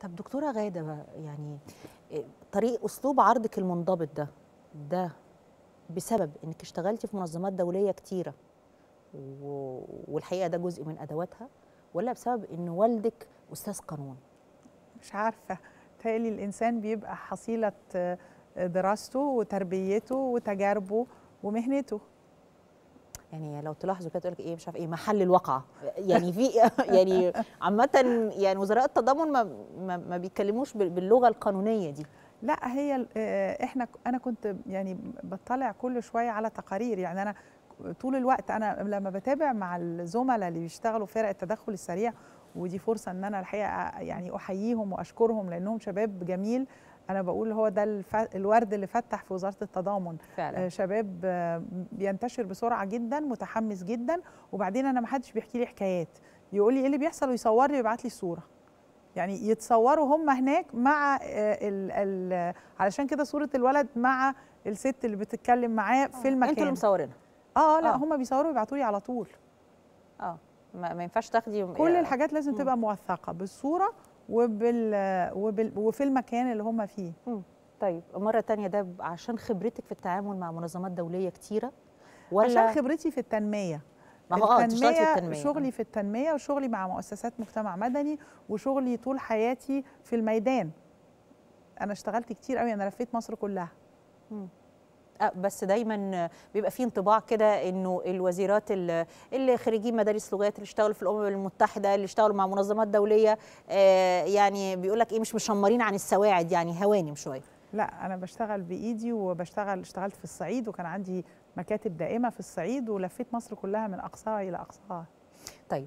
طب دكتورة غادة يعني إيه، طريق أسلوب عرضك المنضبط ده ده بسبب إنك اشتغلتي في منظمات دولية كتيرة و- والحقيقة ده جزء من أدواتها ولا بسبب إن والدك أستاذ قانون؟ مش عارفة. تهيألي الإنسان بيبقى حصيلة آه، دراسته وتربيته وتجاربه ومهنته. يعني لو تلاحظوا كده تقول لك إيه مش عارف إيه محل الواقعه يعني في يعني عامة يعني وزراء التضامن ما ما, ما بيتكلموش بال- باللغة القانونية دي. لا هي آه، إحنا أنا كنت يعني بطلع كل شوية على تقارير. يعني أنا طول الوقت أنا لما بتابع مع الزملاء اللي بيشتغلوا فرق التدخل السريع ودي فرصة إن أنا الحقيقة يعني أحييهم وأشكرهم لأنهم شباب جميل أنا بقول هو ده الف... الورد اللي فتح في وزارة التضامن. فعلا. آه، شباب آه، بينتشر بسرعة جدا متحمس جدا. وبعدين أنا ما حدش بيحكي لي حكايات. يقول لي إيه اللي بيحصل؟ ويصور لي ويبعت لي الصورة. يعني يتصوروا هم هناك مع آه، ال ال علشان كده صورة الولد مع الست اللي بتتكلم معاه في المكان. أنتوا اللي مصورينها؟ آه لا آه. هم بيصوروا ويبعتوا لي على طول. آه ما, ما ينفعش تاخدي كل الحاجات لازم. تبقى موثقة بالصورة وبال, وبال وفي المكان اللي هم فيه. طيب مرة تانية ده عشان خبرتك في التعامل مع منظمات دولية كتيرة ولا عشان خبرتي في التنمية. ما هو آه تشتغلي في التنمية. شغلي في التنمية وشغلي مع مؤسسات مجتمع مدني وشغلي طول حياتي في الميدان. أنا اشتغلت كتير قوي أنا لفيت مصر كلها. آه بس دايما بيبقى في انطباع كده إنه الوزيرات اللي, اللي خريجين مدارس لغات اللي اشتغلوا في الأمم المتحدة اللي اشتغلوا مع منظمات دولية آه يعني بيقول لك إيه مش مشمرين عن السواعد يعني هوانم شوية. لا أنا بشتغل بإيدي وبشتغل اشتغلت في الصعيد وكان عندي مكاتب دائمة في الصعيد ولفيت مصر كلها من أقصاها إلى أقصاها. طيب.